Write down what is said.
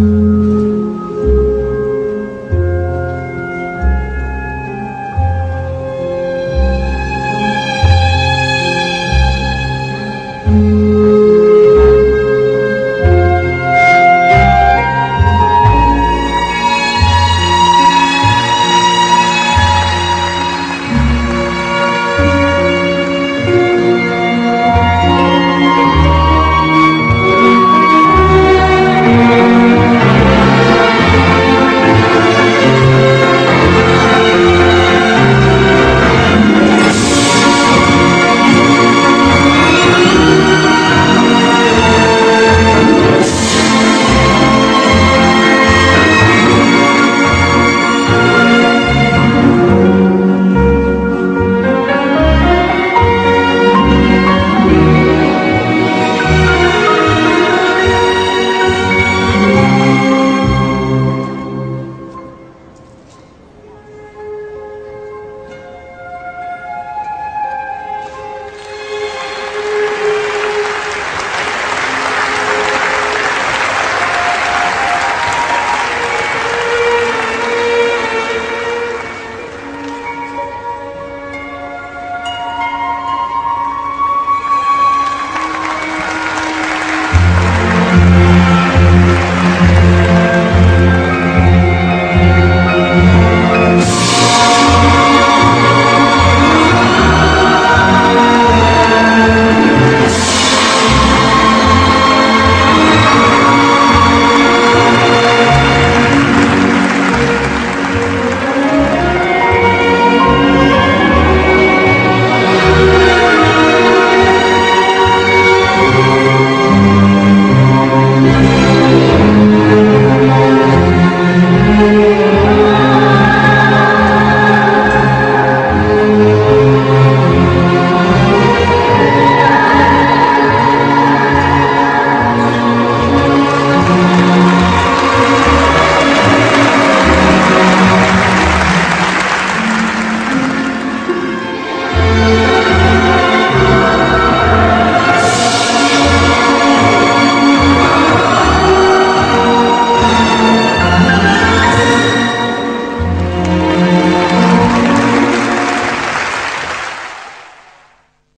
Mm-hmm.